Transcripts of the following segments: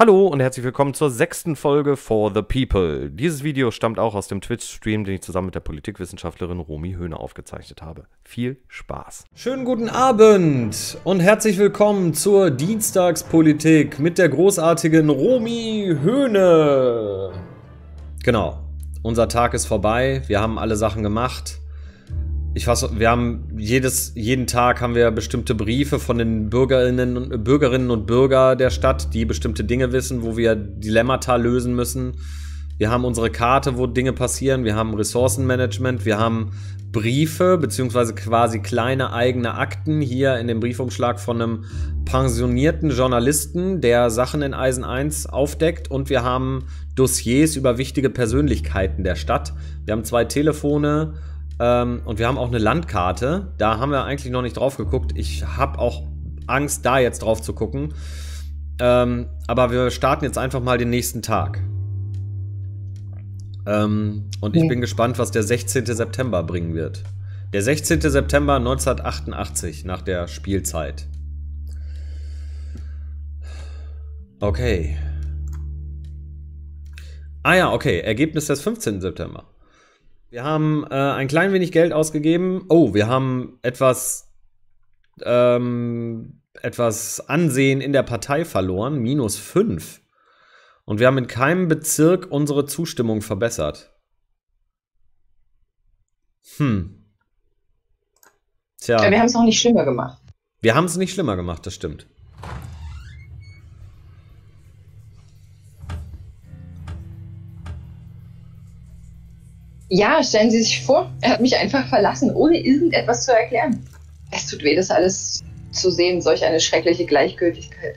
Hallo und herzlich willkommen zur sechsten Folge For the People. Dieses Video stammt auch aus dem Twitch-Stream, den ich zusammen mit der Politikwissenschaftlerin Romy Höhne aufgezeichnet habe. Viel Spaß. Schönen guten Abend und herzlich willkommen zur Dienstagspolitik mit der großartigen Romy Höhne. Genau, unser Tag ist vorbei, wir haben alle Sachen gemacht. Ich fasse, wir haben jedes, jeden Tag haben wir bestimmte Briefe von den Bürgerinnen, Bürgerinnen und Bürger der Stadt, die bestimmte Dinge wissen, wo wir Dilemmata lösen müssen. Wir haben unsere Karte, wo Dinge passieren. Wir haben Ressourcenmanagement. Wir haben Briefe, beziehungsweise quasi kleine eigene Akten hier in dem Briefumschlag von einem pensionierten Journalisten, der Sachen in Eisen 1 aufdeckt. Und wir haben Dossiers über wichtige Persönlichkeiten der Stadt. Wir haben zwei Telefone ähm, und wir haben auch eine Landkarte. Da haben wir eigentlich noch nicht drauf geguckt. Ich habe auch Angst, da jetzt drauf zu gucken. Ähm, aber wir starten jetzt einfach mal den nächsten Tag. Ähm, und ich bin gespannt, was der 16. September bringen wird. Der 16. September 1988 nach der Spielzeit. Okay. Ah ja, okay. Ergebnis des 15. September. Wir haben äh, ein klein wenig Geld ausgegeben. Oh, wir haben etwas, ähm, etwas Ansehen in der Partei verloren. Minus 5. Und wir haben in keinem Bezirk unsere Zustimmung verbessert. Hm. Tja. Ja, wir haben es auch nicht schlimmer gemacht. Wir haben es nicht schlimmer gemacht, das stimmt. Ja, stellen Sie sich vor, er hat mich einfach verlassen, ohne irgendetwas zu erklären. Es tut weh, das alles zu sehen, solch eine schreckliche Gleichgültigkeit.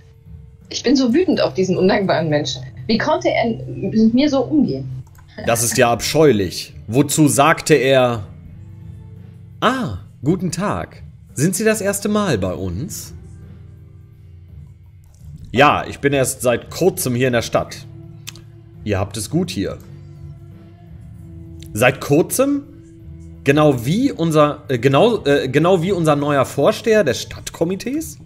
Ich bin so wütend auf diesen undankbaren Menschen. Wie konnte er mit mir so umgehen? Das ist ja abscheulich. Wozu sagte er... Ah, guten Tag. Sind Sie das erste Mal bei uns? Ja, ich bin erst seit kurzem hier in der Stadt. Ihr habt es gut hier. Seit kurzem, genau wie unser, äh, genau, äh, genau wie unser neuer Vorsteher des Stadtkomitees,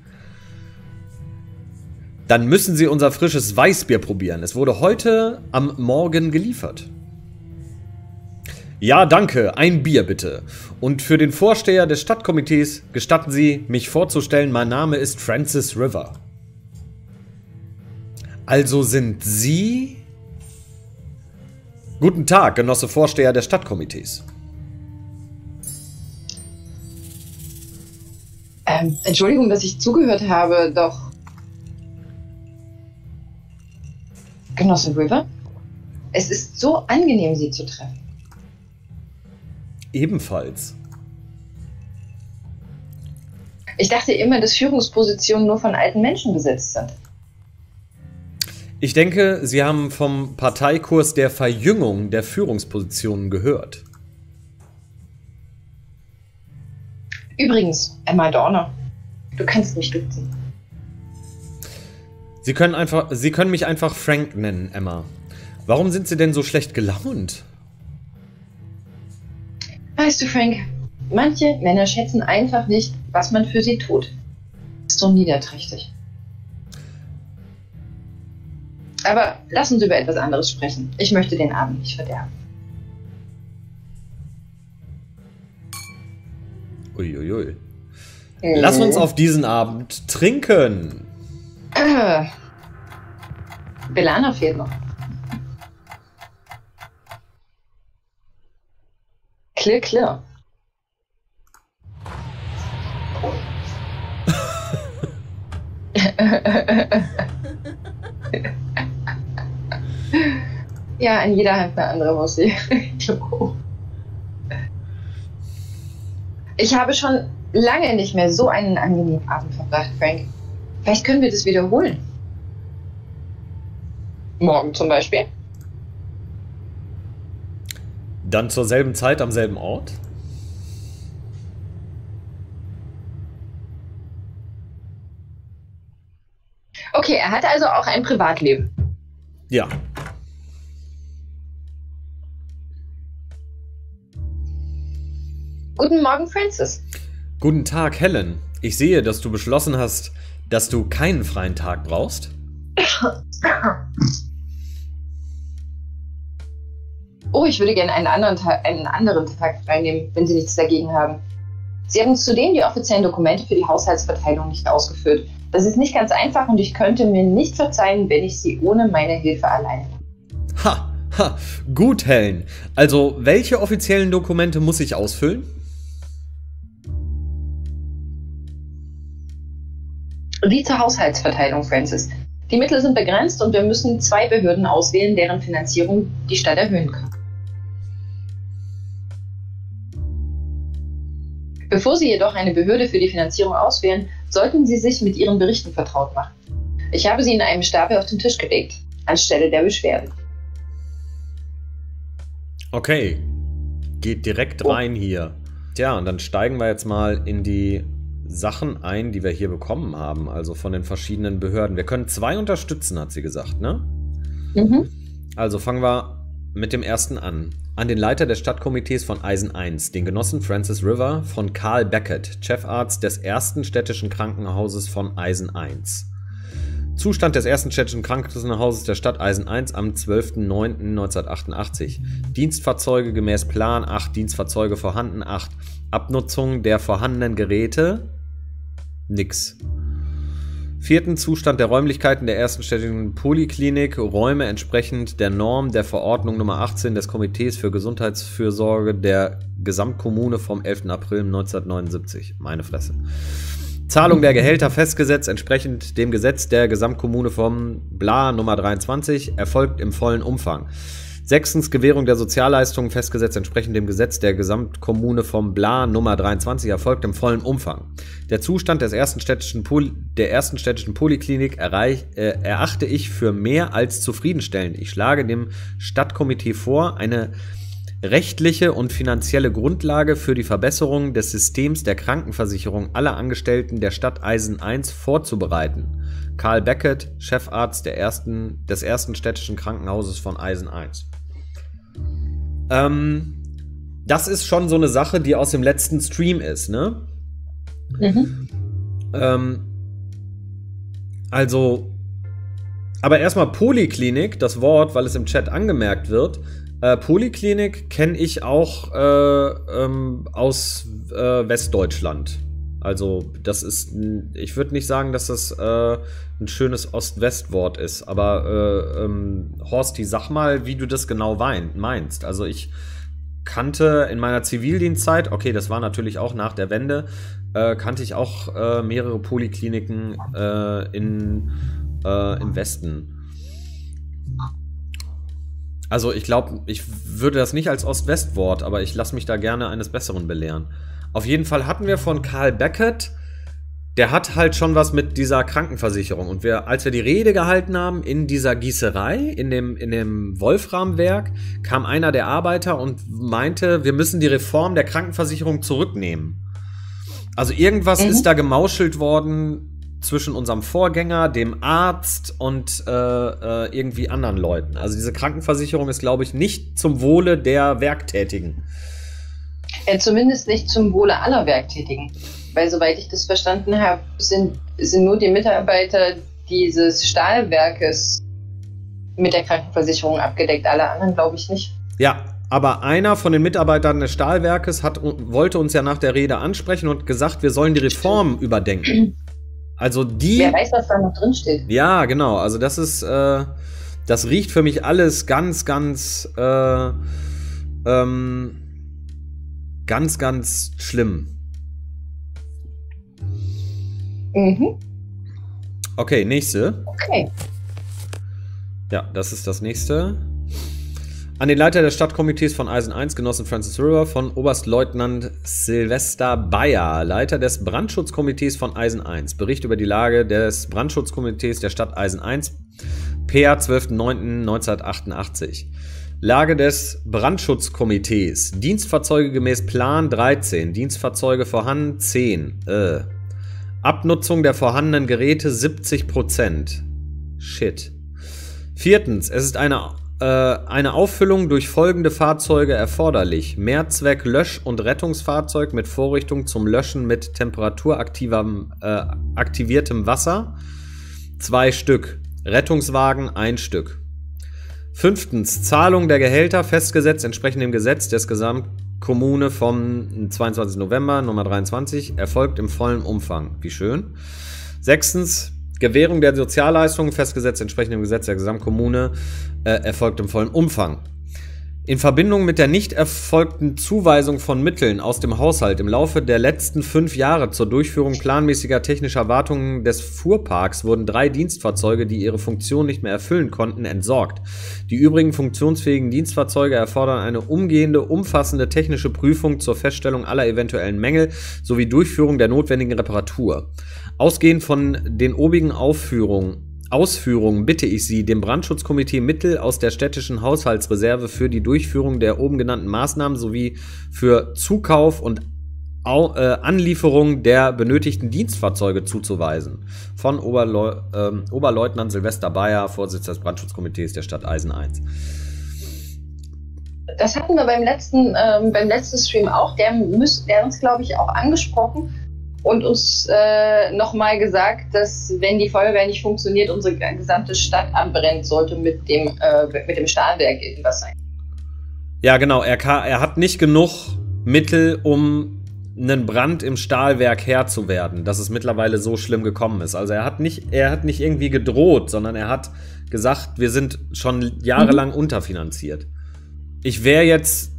dann müssen Sie unser frisches Weißbier probieren. Es wurde heute am Morgen geliefert. Ja, danke. Ein Bier bitte. Und für den Vorsteher des Stadtkomitees gestatten Sie, mich vorzustellen. Mein Name ist Francis River. Also sind Sie Guten Tag, Genosse Vorsteher des Stadtkomitees. Ähm, Entschuldigung, dass ich zugehört habe, doch. Genosse River? Es ist so angenehm, Sie zu treffen. Ebenfalls. Ich dachte immer, dass Führungspositionen nur von alten Menschen besetzt sind. Ich denke, Sie haben vom Parteikurs der Verjüngung der Führungspositionen gehört. Übrigens, Emma Dorner, du kannst mich duzen. Sie können, einfach, Sie können mich einfach Frank nennen, Emma. Warum sind Sie denn so schlecht gelaunt? Weißt du, Frank, manche Männer schätzen einfach nicht, was man für sie tut. Ist so niederträchtig. Aber lass uns über etwas anderes sprechen. Ich möchte den Abend nicht verderben. Uiuiui. Ui, ui. äh. Lass uns auf diesen Abend trinken. Äh. Belana fehlt noch. Clear, clear. Ja, in jeder Hand eine andere Musik. ich habe schon lange nicht mehr so einen angenehmen Abend verbracht, Frank. Vielleicht können wir das wiederholen. Morgen zum Beispiel. Dann zur selben Zeit am selben Ort? Okay, er hatte also auch ein Privatleben. Ja. Guten Morgen, Francis. Guten Tag, Helen. Ich sehe, dass du beschlossen hast, dass du keinen freien Tag brauchst. Oh, ich würde gerne einen anderen, Tag, einen anderen Tag reinnehmen, wenn Sie nichts dagegen haben. Sie haben zudem die offiziellen Dokumente für die Haushaltsverteilung nicht ausgeführt. Das ist nicht ganz einfach und ich könnte mir nicht verzeihen, wenn ich Sie ohne meine Hilfe alleine Ha, ha, gut, Helen. Also, welche offiziellen Dokumente muss ich ausfüllen? Zur Haushaltsverteilung, Francis. Die Mittel sind begrenzt und wir müssen zwei Behörden auswählen, deren Finanzierung die Stadt erhöhen kann. Bevor Sie jedoch eine Behörde für die Finanzierung auswählen, sollten Sie sich mit Ihren Berichten vertraut machen. Ich habe sie in einem Stapel auf den Tisch gelegt, anstelle der Beschwerden. Okay, geht direkt oh. rein hier. Tja, und dann steigen wir jetzt mal in die Sachen ein, die wir hier bekommen haben, also von den verschiedenen Behörden. Wir können zwei unterstützen, hat sie gesagt, ne? Mhm. Also fangen wir mit dem ersten an. An den Leiter des Stadtkomitees von Eisen 1, den Genossen Francis River von Carl Beckett, Chefarzt des ersten städtischen Krankenhauses von Eisen 1. Zustand des ersten städtischen Krankenhauses der Stadt Eisen 1 am 12.09.1988. Dienstfahrzeuge gemäß Plan 8, Dienstfahrzeuge vorhanden 8. Abnutzung der vorhandenen Geräte nix. Vierten Zustand der Räumlichkeiten der ersten städtischen Poliklinik, Räume entsprechend der Norm der Verordnung Nummer 18 des Komitees für Gesundheitsfürsorge der Gesamtkommune vom 11. April 1979. Meine Fresse. Zahlung der Gehälter festgesetzt, entsprechend dem Gesetz der Gesamtkommune vom Bla Nummer 23, erfolgt im vollen Umfang. Sechstens Gewährung der Sozialleistungen festgesetzt entsprechend dem Gesetz der Gesamtkommune vom Bla Nummer 23 erfolgt im vollen Umfang. Der Zustand des ersten städtischen Poly der ersten städtischen Poliklinik erreich, äh, erachte ich für mehr als zufriedenstellend. Ich schlage dem Stadtkomitee vor, eine rechtliche und finanzielle Grundlage für die Verbesserung des Systems der Krankenversicherung aller Angestellten der Stadt Eisen 1 vorzubereiten. Karl Beckett, Chefarzt ersten, des ersten städtischen Krankenhauses von Eisen 1. Ähm, das ist schon so eine Sache, die aus dem letzten Stream ist, ne? Mhm. Ähm, also, aber erstmal Poliklinik, das Wort, weil es im Chat angemerkt wird. Äh, Poliklinik kenne ich auch äh, ähm, aus äh, Westdeutschland. Also, das ist, ich würde nicht sagen, dass das äh, ein schönes Ost-West-Wort ist, aber äh, ähm, Horsti, sag mal, wie du das genau meinst. Also, ich kannte in meiner Zivildienstzeit, okay, das war natürlich auch nach der Wende, äh, kannte ich auch äh, mehrere Polikliniken äh, in, äh, im Westen. Also ich glaube, ich würde das nicht als Ost-West-Wort, aber ich lasse mich da gerne eines Besseren belehren. Auf jeden Fall hatten wir von Karl Beckett, der hat halt schon was mit dieser Krankenversicherung. Und wir, als wir die Rede gehalten haben in dieser Gießerei, in dem, in dem Wolframwerk, kam einer der Arbeiter und meinte, wir müssen die Reform der Krankenversicherung zurücknehmen. Also irgendwas mhm. ist da gemauschelt worden zwischen unserem Vorgänger, dem Arzt und äh, äh, irgendwie anderen Leuten. Also diese Krankenversicherung ist, glaube ich, nicht zum Wohle der Werktätigen. Ja, zumindest nicht zum Wohle aller Werktätigen. Weil soweit ich das verstanden habe, sind, sind nur die Mitarbeiter dieses Stahlwerkes mit der Krankenversicherung abgedeckt. Alle anderen glaube ich nicht. Ja, aber einer von den Mitarbeitern des Stahlwerkes hat, wollte uns ja nach der Rede ansprechen und gesagt, wir sollen die Reform überdenken. Also die. Wer weiß, was da noch drin steht. Ja, genau. Also das ist, äh, das riecht für mich alles ganz, ganz, äh, ähm, ganz, ganz schlimm. Mhm. Okay, nächste. Okay. Ja, das ist das nächste. An den Leiter des Stadtkomitees von Eisen 1, Genossen Francis River, von Oberstleutnant Silvester Bayer, Leiter des Brandschutzkomitees von Eisen 1. Bericht über die Lage des Brandschutzkomitees der Stadt Eisen 1, PA 12.09.1988. Lage des Brandschutzkomitees. Dienstfahrzeuge gemäß Plan 13. Dienstfahrzeuge vorhanden 10. Äh. Abnutzung der vorhandenen Geräte 70%. Shit. Viertens, es ist eine äh, eine Auffüllung durch folgende Fahrzeuge erforderlich. Mehrzweck Lösch- und Rettungsfahrzeug mit Vorrichtung zum Löschen mit temperaturaktiviertem äh, Wasser. Zwei Stück. Rettungswagen ein Stück. Fünftens, Zahlung der Gehälter festgesetzt entsprechend dem Gesetz des Gesamtkommune vom 22. November Nummer 23 erfolgt im vollen Umfang. Wie schön. Sechstens, Gewährung der Sozialleistungen festgesetzt entsprechend dem Gesetz der Gesamtkommune äh, erfolgt im vollen Umfang. In Verbindung mit der nicht erfolgten Zuweisung von Mitteln aus dem Haushalt im Laufe der letzten fünf Jahre zur Durchführung planmäßiger technischer Wartungen des Fuhrparks wurden drei Dienstfahrzeuge, die ihre Funktion nicht mehr erfüllen konnten, entsorgt. Die übrigen funktionsfähigen Dienstfahrzeuge erfordern eine umgehende, umfassende technische Prüfung zur Feststellung aller eventuellen Mängel sowie Durchführung der notwendigen Reparatur. Ausgehend von den obigen Aufführungen Ausführungen bitte ich Sie, dem Brandschutzkomitee Mittel aus der städtischen Haushaltsreserve für die Durchführung der oben genannten Maßnahmen sowie für Zukauf und äh, Anlieferung der benötigten Dienstfahrzeuge zuzuweisen. Von Oberleu äh, Oberleutnant Silvester Bayer, Vorsitzender des Brandschutzkomitees der Stadt Eisen 1. Das hatten wir beim letzten, ähm, beim letzten Stream auch. Der, der uns, glaube ich, auch angesprochen und uns äh, nochmal gesagt, dass wenn die Feuerwehr nicht funktioniert, unsere gesamte Stadt anbrennt, sollte mit dem, äh, mit dem Stahlwerk irgendwas sein. Ja, genau. Er, kann, er hat nicht genug Mittel, um einen Brand im Stahlwerk Herr zu werden, dass es mittlerweile so schlimm gekommen ist. Also er hat nicht, er hat nicht irgendwie gedroht, sondern er hat gesagt, wir sind schon jahrelang mhm. unterfinanziert. Ich wäre jetzt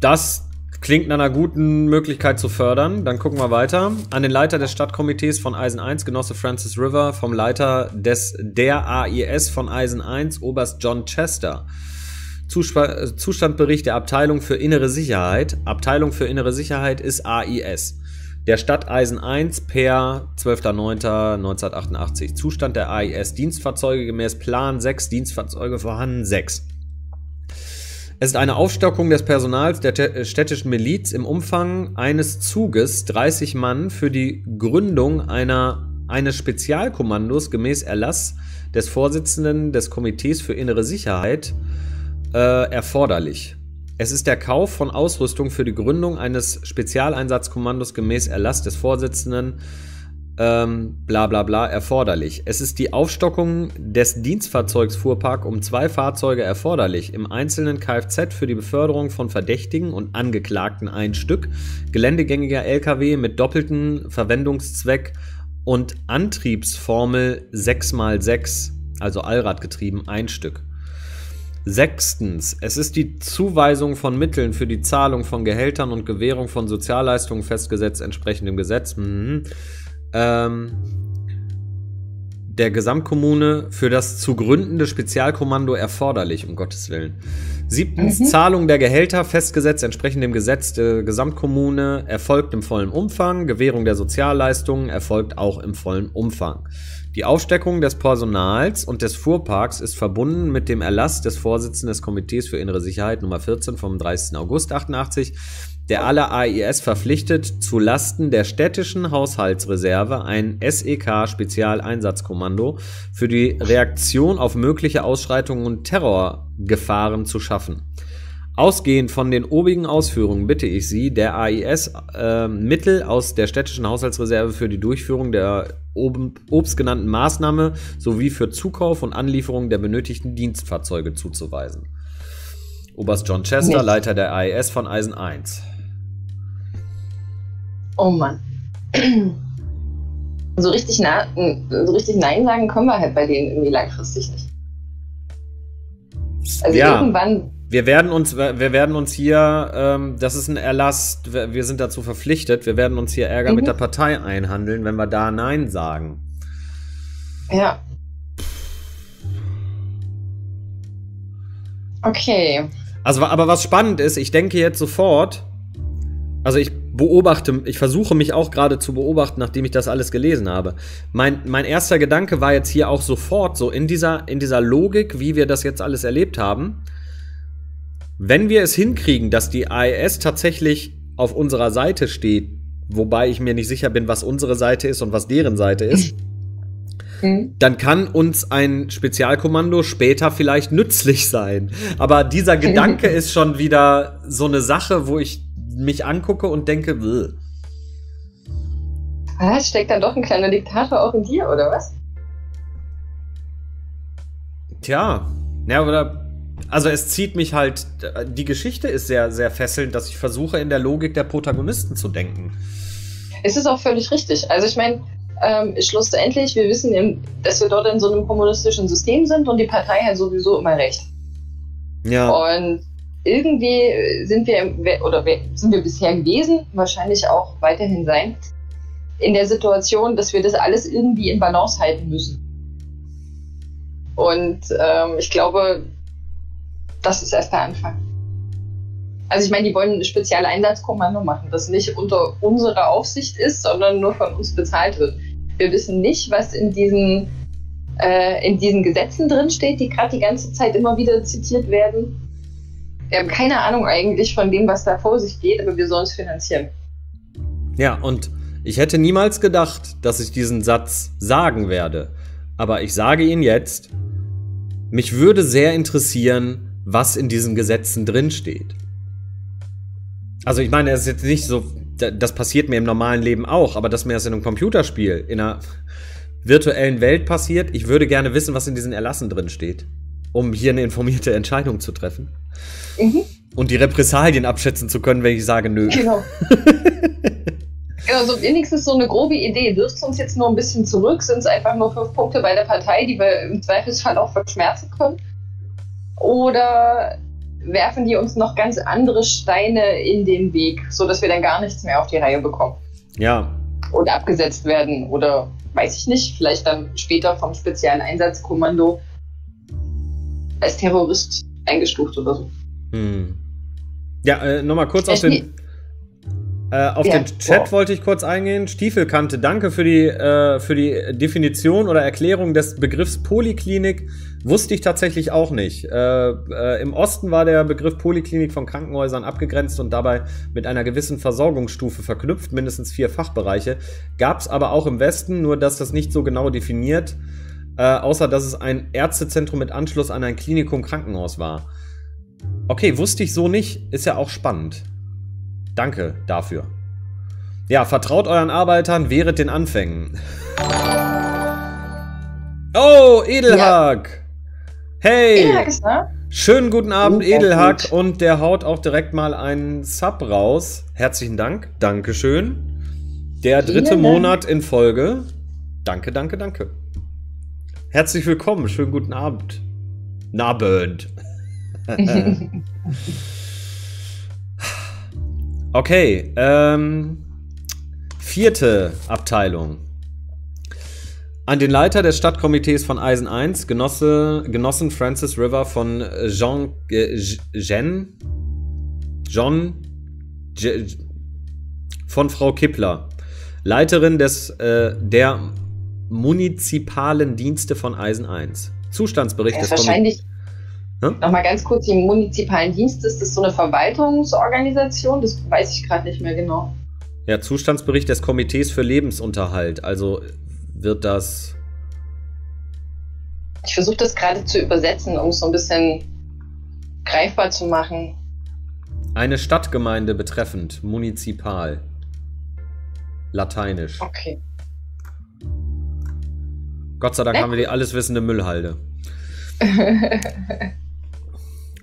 das Klingt nach einer guten Möglichkeit zu fördern. Dann gucken wir weiter. An den Leiter des Stadtkomitees von Eisen 1, Genosse Francis River, vom Leiter des der AIS von Eisen 1, Oberst John Chester. Zustandbericht der Abteilung für innere Sicherheit. Abteilung für innere Sicherheit ist AIS. Der Stadt Eisen 1 per 12.09.1988. Zustand der AIS. Dienstfahrzeuge gemäß Plan 6. Dienstfahrzeuge vorhanden 6. Es ist eine Aufstockung des Personals der äh, städtischen Miliz im Umfang eines Zuges 30 Mann für die Gründung einer, eines Spezialkommandos gemäß Erlass des Vorsitzenden des Komitees für innere Sicherheit äh, erforderlich. Es ist der Kauf von Ausrüstung für die Gründung eines Spezialeinsatzkommandos gemäß Erlass des Vorsitzenden ähm, bla bla bla erforderlich. Es ist die Aufstockung des Dienstfahrzeugsfuhrpark um zwei Fahrzeuge erforderlich. Im einzelnen Kfz für die Beförderung von Verdächtigen und Angeklagten ein Stück, geländegängiger Lkw mit doppeltem Verwendungszweck und Antriebsformel 6x6, also Allradgetrieben, ein Stück. Sechstens, es ist die Zuweisung von Mitteln für die Zahlung von Gehältern und Gewährung von Sozialleistungen festgesetzt entsprechend dem Gesetz. Mhm ähm, der Gesamtkommune für das zu gründende Spezialkommando erforderlich, um Gottes Willen. Siebtens, mhm. Zahlung der Gehälter, festgesetzt entsprechend dem Gesetz der Gesamtkommune, erfolgt im vollen Umfang. Gewährung der Sozialleistungen erfolgt auch im vollen Umfang. Die Aufsteckung des Personals und des Fuhrparks ist verbunden mit dem Erlass des Vorsitzenden des Komitees für innere Sicherheit Nummer 14 vom 30. August 88 der alle AIS verpflichtet, zu Lasten der städtischen Haushaltsreserve ein SEK-Spezialeinsatzkommando für die Reaktion auf mögliche Ausschreitungen und Terrorgefahren zu schaffen. Ausgehend von den obigen Ausführungen bitte ich Sie, der AIS äh, Mittel aus der städtischen Haushaltsreserve für die Durchführung der oben, obst genannten Maßnahme sowie für Zukauf und Anlieferung der benötigten Dienstfahrzeuge zuzuweisen. Oberst John Chester, Leiter der AIS von Eisen 1. Oh Mann. So richtig, na, so richtig Nein sagen können wir halt bei denen irgendwie langfristig nicht. Also ja, irgendwann. Wir werden uns, wir werden uns hier, ähm, das ist ein Erlass, wir sind dazu verpflichtet, wir werden uns hier Ärger mhm. mit der Partei einhandeln, wenn wir da Nein sagen. Ja. Okay. Also, aber was spannend ist, ich denke jetzt sofort, also ich beobachte, ich versuche mich auch gerade zu beobachten, nachdem ich das alles gelesen habe. Mein, mein erster Gedanke war jetzt hier auch sofort so in dieser, in dieser Logik, wie wir das jetzt alles erlebt haben. Wenn wir es hinkriegen, dass die AES tatsächlich auf unserer Seite steht, wobei ich mir nicht sicher bin, was unsere Seite ist und was deren Seite ist, mhm. dann kann uns ein Spezialkommando später vielleicht nützlich sein. Aber dieser Gedanke ist schon wieder so eine Sache, wo ich mich angucke und denke, Bäh. Ah, steckt dann doch ein kleiner Diktator auch in dir, oder was? Tja, ja, oder. Also es zieht mich halt. Die Geschichte ist sehr, sehr fesselnd, dass ich versuche, in der Logik der Protagonisten zu denken. Es ist auch völlig richtig. Also ich meine, ähm, schlussendlich, wir wissen, dass wir dort in so einem kommunistischen System sind und die Partei hat sowieso immer recht. Ja. Und irgendwie sind wir, oder sind wir bisher gewesen, wahrscheinlich auch weiterhin sein, in der Situation, dass wir das alles irgendwie in Balance halten müssen. Und ähm, ich glaube, das ist erst der Anfang. Also ich meine, die wollen ein Spezialeinsatzkommando machen, das nicht unter unserer Aufsicht ist, sondern nur von uns bezahlt wird. Wir wissen nicht, was in diesen, äh, in diesen Gesetzen drinsteht, die gerade die ganze Zeit immer wieder zitiert werden. Wir haben keine Ahnung eigentlich von dem, was da vor sich geht, aber wir sollen es finanzieren. Ja, und ich hätte niemals gedacht, dass ich diesen Satz sagen werde. Aber ich sage ihn jetzt. Mich würde sehr interessieren, was in diesen Gesetzen drinsteht. Also ich meine, es ist jetzt nicht so, das passiert mir im normalen Leben auch, aber dass mir das in einem Computerspiel, in einer virtuellen Welt passiert, ich würde gerne wissen, was in diesen Erlassen drinsteht, um hier eine informierte Entscheidung zu treffen. Mhm. Und die Repressalien abschätzen zu können, wenn ich sage, nö. Genau. Genau, so wenigstens so eine grobe Idee. Wirft uns jetzt nur ein bisschen zurück? Sind es einfach nur fünf Punkte bei der Partei, die wir im Zweifelsfall auch verschmerzen können? Oder werfen die uns noch ganz andere Steine in den Weg, sodass wir dann gar nichts mehr auf die Reihe bekommen? Ja. Oder abgesetzt werden oder weiß ich nicht, vielleicht dann später vom Spezialeinsatzkommando als Terrorist eingestuft oder so. Hm. Ja, äh, nochmal kurz auf den, äh, auf ja, den Chat wow. wollte ich kurz eingehen. Stiefelkante, danke für die, äh, für die Definition oder Erklärung des Begriffs Poliklinik. Wusste ich tatsächlich auch nicht. Äh, äh, Im Osten war der Begriff Poliklinik von Krankenhäusern abgegrenzt und dabei mit einer gewissen Versorgungsstufe verknüpft, mindestens vier Fachbereiche. Gab es aber auch im Westen, nur dass das nicht so genau definiert, äh, außer dass es ein Ärztezentrum mit Anschluss an ein Klinikum Krankenhaus war. Okay, wusste ich so nicht. Ist ja auch spannend. Danke dafür. Ja, vertraut euren Arbeitern, wehret den Anfängen. Oh, Edelhack! Ja. Hey! Edelhack ist da. Schönen guten Abend, Edelhack. Gut. Und der haut auch direkt mal einen Sub raus. Herzlichen Dank. Dankeschön. Der dritte Vielen Monat in Folge. Danke, danke, danke. Herzlich willkommen. Schönen guten Abend. Nabend. Okay, ähm, vierte Abteilung. An den Leiter des Stadtkomitees von Eisen 1, Genosse, Genossen Francis River von Jean, äh, Jen, John, Je, von Frau Kippler, Leiterin des, äh, der munizipalen Dienste von Eisen 1. Zustandsbericht des Komitees. Hm? Nochmal ganz kurz, die munizipalen Dienste, ist das so eine Verwaltungsorganisation? Das weiß ich gerade nicht mehr genau. Ja, Zustandsbericht des Komitees für Lebensunterhalt. Also wird das. Ich versuche das gerade zu übersetzen, um es so ein bisschen greifbar zu machen. Eine Stadtgemeinde betreffend, munizipal. Lateinisch. Okay. Gott sei Dank ne? haben wir die alleswissende Müllhalde.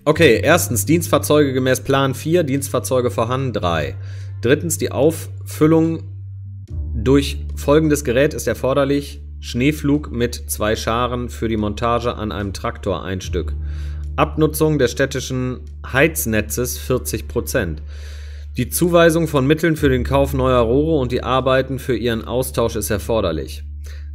Okay, erstens Dienstfahrzeuge gemäß Plan 4, Dienstfahrzeuge vorhanden 3. Drittens die Auffüllung durch folgendes Gerät ist erforderlich. Schneeflug mit zwei Scharen für die Montage an einem Traktor ein Stück. Abnutzung des städtischen Heiznetzes 40%. Die Zuweisung von Mitteln für den Kauf neuer Rohre und die Arbeiten für ihren Austausch ist erforderlich.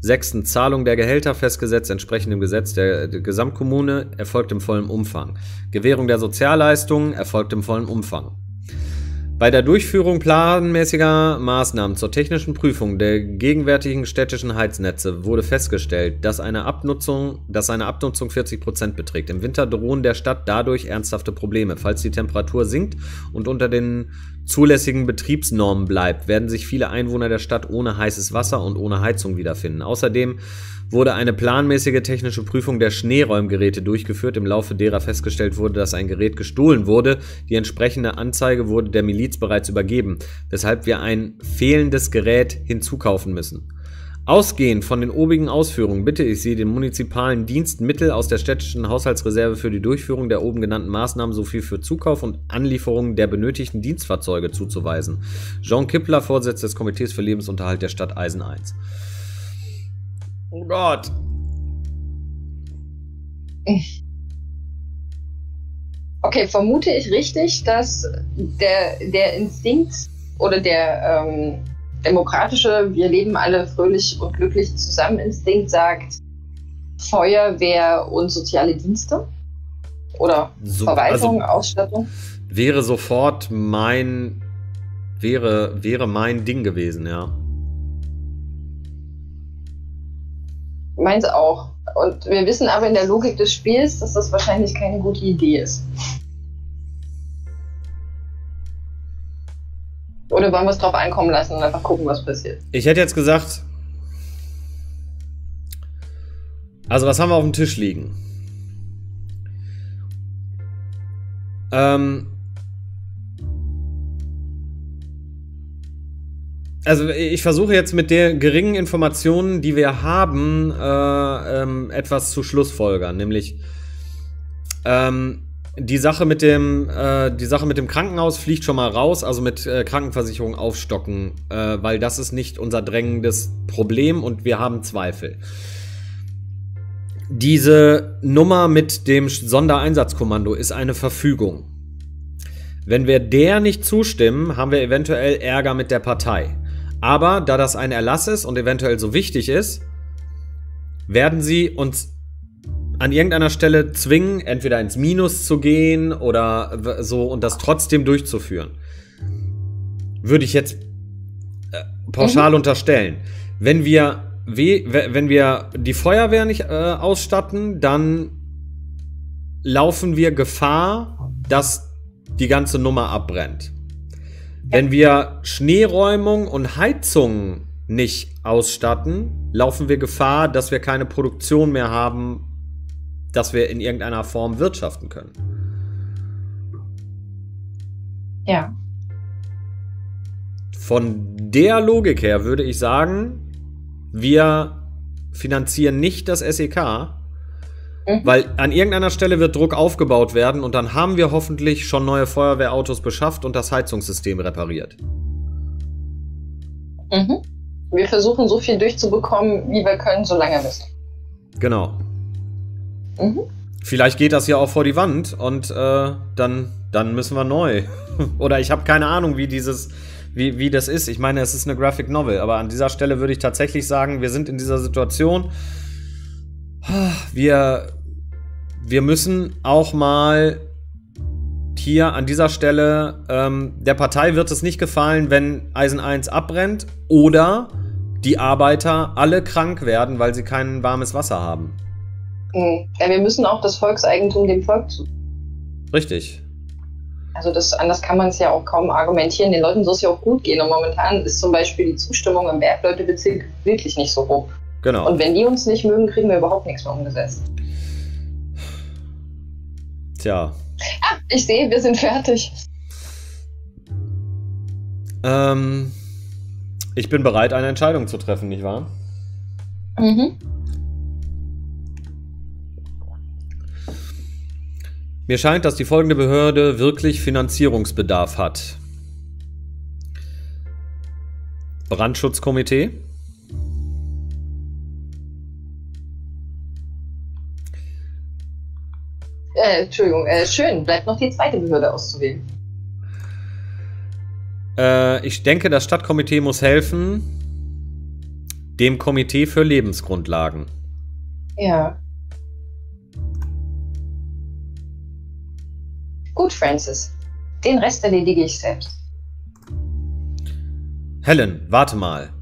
Sechstens, Zahlung der Gehälter festgesetzt entsprechend dem Gesetz der, der Gesamtkommune erfolgt im vollen Umfang. Gewährung der Sozialleistungen erfolgt im vollen Umfang. Bei der Durchführung planmäßiger Maßnahmen zur technischen Prüfung der gegenwärtigen städtischen Heiznetze wurde festgestellt, dass eine Abnutzung, dass eine Abnutzung 40% beträgt. Im Winter drohen der Stadt dadurch ernsthafte Probleme. Falls die Temperatur sinkt und unter den zulässigen Betriebsnormen bleibt, werden sich viele Einwohner der Stadt ohne heißes Wasser und ohne Heizung wiederfinden. Außerdem wurde eine planmäßige technische Prüfung der Schneeräumgeräte durchgeführt, im Laufe derer festgestellt wurde, dass ein Gerät gestohlen wurde. Die entsprechende Anzeige wurde der Miliz bereits übergeben, weshalb wir ein fehlendes Gerät hinzukaufen müssen. Ausgehend von den obigen Ausführungen bitte ich Sie, den munizipalen Diensten Mittel aus der städtischen Haushaltsreserve für die Durchführung der oben genannten Maßnahmen sowie für Zukauf und Anlieferung der benötigten Dienstfahrzeuge zuzuweisen. Jean Kippler, Vorsitzender des Komitees für Lebensunterhalt der Stadt Eisen 1. Oh Gott. Okay, vermute ich richtig, dass der, der Instinkt oder der ähm, demokratische, wir leben alle fröhlich und glücklich zusammen Instinkt sagt Feuerwehr und soziale Dienste? Oder so, Verwaltung, also Ausstattung? Wäre sofort mein, wäre, wäre mein Ding gewesen, ja. Meins auch. Und wir wissen aber in der Logik des Spiels, dass das wahrscheinlich keine gute Idee ist. Oder wollen wir es drauf einkommen lassen und einfach gucken, was passiert? Ich hätte jetzt gesagt. Also, was haben wir auf dem Tisch liegen? Ähm. Also ich versuche jetzt mit der geringen Informationen, die wir haben, äh, ähm, etwas zu Schlussfolgern, nämlich ähm, die Sache mit dem, äh, die Sache mit dem Krankenhaus fliegt schon mal raus, also mit äh, Krankenversicherung aufstocken, äh, weil das ist nicht unser drängendes Problem und wir haben Zweifel. Diese Nummer mit dem Sondereinsatzkommando ist eine Verfügung. Wenn wir der nicht zustimmen, haben wir eventuell Ärger mit der Partei. Aber da das ein Erlass ist und eventuell so wichtig ist, werden sie uns an irgendeiner Stelle zwingen, entweder ins Minus zu gehen oder so und das trotzdem durchzuführen. Würde ich jetzt äh, pauschal mhm. unterstellen. Wenn wir, wenn wir die Feuerwehr nicht äh, ausstatten, dann laufen wir Gefahr, dass die ganze Nummer abbrennt. Wenn wir Schneeräumung und Heizung nicht ausstatten, laufen wir Gefahr, dass wir keine Produktion mehr haben dass wir in irgendeiner Form wirtschaften können. Ja. Von der Logik her würde ich sagen, wir finanzieren nicht das SEK, mhm. weil an irgendeiner Stelle wird Druck aufgebaut werden und dann haben wir hoffentlich schon neue Feuerwehrautos beschafft und das Heizungssystem repariert. Mhm. Wir versuchen so viel durchzubekommen, wie wir können, solange wir es. Genau. Mhm. Vielleicht geht das ja auch vor die Wand und äh, dann, dann müssen wir neu. Oder ich habe keine Ahnung, wie dieses, wie, wie das ist. Ich meine, es ist eine Graphic Novel, aber an dieser Stelle würde ich tatsächlich sagen, wir sind in dieser Situation. Wir, wir müssen auch mal hier an dieser Stelle, ähm, der Partei wird es nicht gefallen, wenn Eisen 1 abbrennt oder die Arbeiter alle krank werden, weil sie kein warmes Wasser haben. Hm. Ja, wir müssen auch das Volkseigentum dem Volk zu. Richtig. Also das, anders kann man es ja auch kaum argumentieren. Den Leuten soll es ja auch gut gehen. Und momentan ist zum Beispiel die Zustimmung im Bergleutebezirk wirklich nicht so hoch. Genau. Und wenn die uns nicht mögen, kriegen wir überhaupt nichts mehr umgesetzt. Tja. Ah, ich sehe, wir sind fertig. Ähm, ich bin bereit, eine Entscheidung zu treffen, nicht wahr? Mhm. Mir scheint, dass die folgende Behörde wirklich Finanzierungsbedarf hat. Brandschutzkomitee. Äh, Entschuldigung, äh, schön. Bleibt noch die zweite Behörde auszuwählen. Äh, ich denke, das Stadtkomitee muss helfen. Dem Komitee für Lebensgrundlagen. Ja. Gut, Francis. Den Rest erledige ich selbst. Helen, warte mal.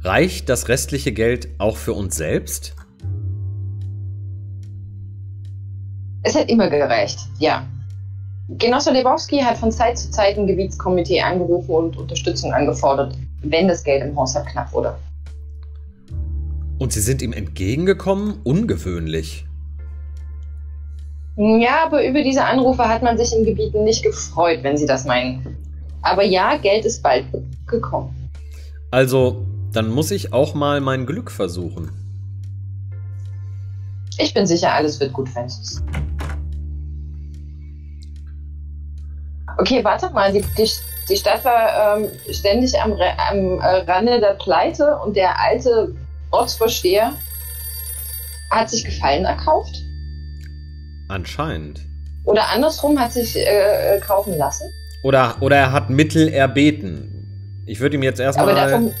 Reicht das restliche Geld auch für uns selbst? Es hat immer gereicht, ja. Genosse Lebowski hat von Zeit zu Zeit ein Gebietskomitee angerufen und Unterstützung angefordert, wenn das Geld im Haushalt knapp wurde. Und Sie sind ihm entgegengekommen? Ungewöhnlich. Ja, aber über diese Anrufe hat man sich in Gebieten nicht gefreut, wenn Sie das meinen. Aber ja, Geld ist bald gekommen. Also, Dann muss ich auch mal mein Glück versuchen. Ich bin sicher, alles wird gut, Francis. Okay, warte mal, die, die, die Stadt war ähm, ständig am, am äh, Rande der Pleite und der alte Ortsvorsteher hat sich Gefallen erkauft? Anscheinend. Oder andersrum hat sich äh, kaufen lassen? Oder, oder er hat Mittel erbeten. Ich würde ihm jetzt erstmal. Aber, davon,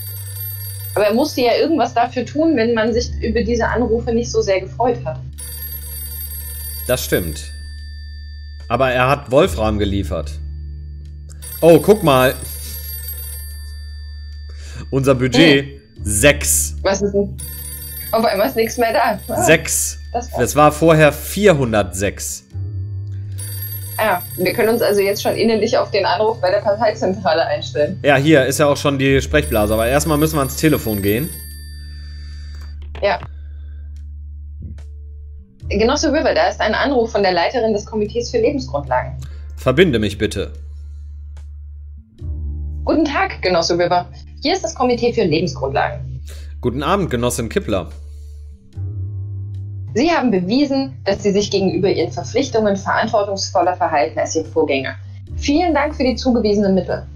aber er musste ja irgendwas dafür tun, wenn man sich über diese Anrufe nicht so sehr gefreut hat. Das stimmt. Aber er hat Wolfram geliefert. Oh, guck mal. Unser Budget hm. 6. Was ist denn? Auf einmal ist nichts mehr da. Ah, 6. Das, das war vorher 406. Ja, wir können uns also jetzt schon innerlich auf den Anruf bei der Parteizentrale einstellen. Ja, hier ist ja auch schon die Sprechblase, aber erstmal müssen wir ans Telefon gehen. Ja. Genosse River, da ist ein Anruf von der Leiterin des Komitees für Lebensgrundlagen. Verbinde mich bitte. Guten Tag, Genosse River. Hier ist das Komitee für Lebensgrundlagen. Guten Abend, Genossin Kippler. Sie haben bewiesen, dass Sie sich gegenüber Ihren Verpflichtungen verantwortungsvoller verhalten als Ihr Vorgänger. Vielen Dank für die zugewiesenen Mittel.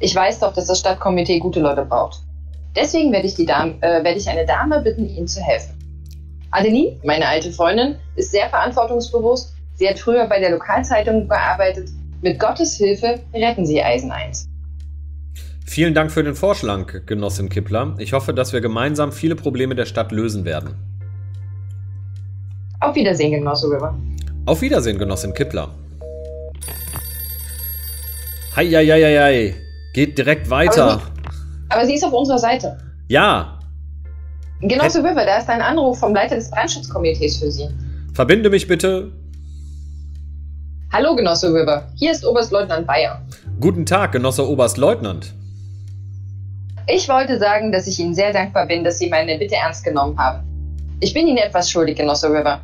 Ich weiß doch, dass das Stadtkomitee gute Leute braucht. Deswegen werde ich, Dame, äh, werde ich eine Dame bitten, Ihnen zu helfen. Adeline, meine alte Freundin, ist sehr verantwortungsbewusst. Sie hat früher bei der Lokalzeitung gearbeitet. Mit Gottes Hilfe retten Sie Eisen 1. Vielen Dank für den Vorschlag, Genossin Kippler. Ich hoffe, dass wir gemeinsam viele Probleme der Stadt lösen werden. Auf Wiedersehen, Genosse River. Auf Wiedersehen, Genossin Kippler. Heieieiei. Geht direkt weiter. Aber sie, aber sie ist auf unserer Seite. Ja. Genosse River, da ist ein Anruf vom Leiter des Brandschutzkomitees für Sie. Verbinde mich bitte. Hallo, Genosse River. Hier ist Oberstleutnant Bayer. Guten Tag, Genosse Oberstleutnant. Ich wollte sagen, dass ich Ihnen sehr dankbar bin, dass Sie meine Bitte ernst genommen haben. Ich bin Ihnen etwas schuldig, Genosse River.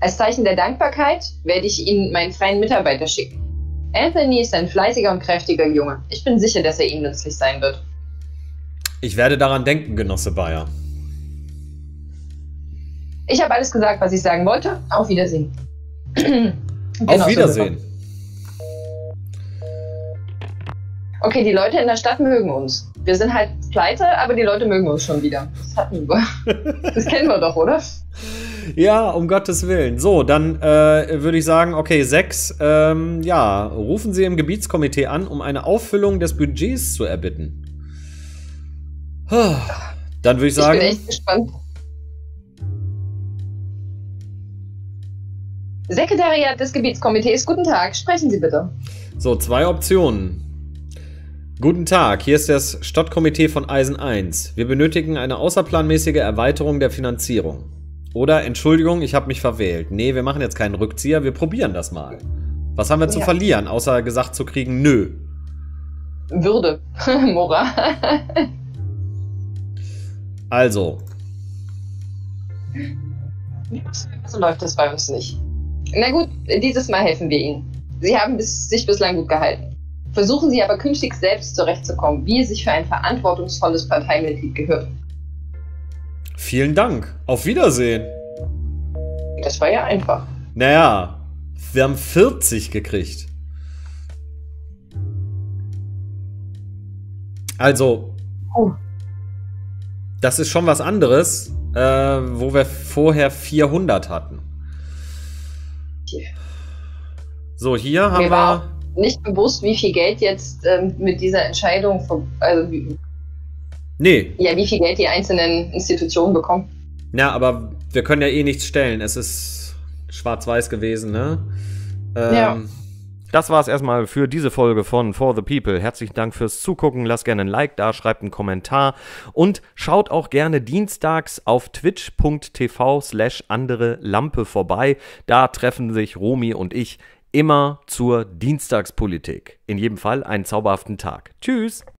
Als Zeichen der Dankbarkeit werde ich Ihnen meinen freien Mitarbeiter schicken. Anthony ist ein fleißiger und kräftiger Junge. Ich bin sicher, dass er Ihnen nützlich sein wird. Ich werde daran denken, Genosse Bayer. Ich habe alles gesagt, was ich sagen wollte. Auf Wiedersehen. Auf Wiedersehen. Okay, die Leute in der Stadt mögen uns. Wir sind halt pleite, aber die Leute mögen uns schon wieder. Das hatten wir. Das kennen wir doch, oder? Ja, um Gottes Willen. So, dann äh, würde ich sagen, okay, sechs. Ähm, ja, rufen Sie im Gebietskomitee an, um eine Auffüllung des Budgets zu erbitten. Dann würde ich sagen. Ich bin echt gespannt. Sekretariat des Gebietskomitees, guten Tag. Sprechen Sie bitte. So, zwei Optionen. Guten Tag, hier ist das Stadtkomitee von Eisen 1. Wir benötigen eine außerplanmäßige Erweiterung der Finanzierung. Oder Entschuldigung, ich habe mich verwählt. Nee, wir machen jetzt keinen Rückzieher, wir probieren das mal. Was haben wir zu verlieren, außer gesagt zu kriegen, nö? Würde. Moral. also. So läuft das bei uns nicht. Na gut, dieses Mal helfen wir Ihnen. Sie haben bis, sich bislang gut gehalten. Versuchen Sie aber künftig selbst zurechtzukommen, wie es sich für ein verantwortungsvolles Parteimitglied gehört. Vielen Dank. Auf Wiedersehen. Das war ja einfach. Naja, wir haben 40 gekriegt. Also, oh. das ist schon was anderes, äh, wo wir vorher 400 hatten. So, hier haben Mir wir nicht bewusst, wie viel Geld jetzt ähm, mit dieser Entscheidung, also wie, nee. Ja, wie viel Geld die einzelnen Institutionen bekommen. Ja, aber wir können ja eh nichts stellen. Es ist schwarz-weiß gewesen, ne? Ähm, ja. Das war es erstmal für diese Folge von For the People. Herzlichen Dank fürs Zugucken. Lasst gerne ein Like da, schreibt einen Kommentar und schaut auch gerne dienstags auf twitch.tv slash andere Lampe vorbei. Da treffen sich Romi und ich immer zur Dienstagspolitik. In jedem Fall einen zauberhaften Tag. Tschüss!